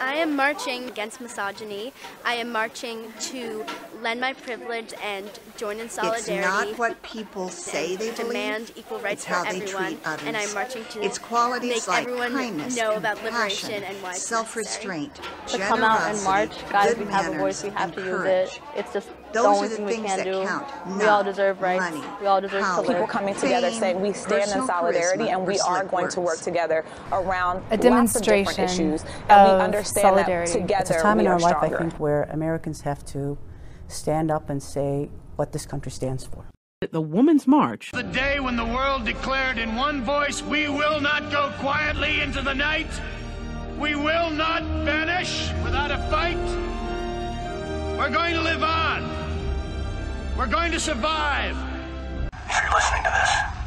I am marching against misogyny. I am marching to lend my privilege and join in solidarity. It's not what people say they demand equal rights it's for they everyone, treat others. and I'm marching to it's qualities make like everyone kindness, know about compassion, liberation and why self-restraint, to come out and march, generosity, guys, good we have a manners, voice, we have to use courage. it. It's just Those the are only the thing we things can that do. count, we all deserve rights. money, we all deserve power. to people live. coming together saying we stand in solidarity and we are slick going to work together around A lots of different demonstration issues and we understand solidarity. that together It's a time we in are our life, I think, where Americans have to stand up and say what this country stands for. The Women's March. The day when the world declared in one voice, we will not go quietly into the night. We will not vanish without a fight. We're going to live on. We're going to survive. If you're listening to this,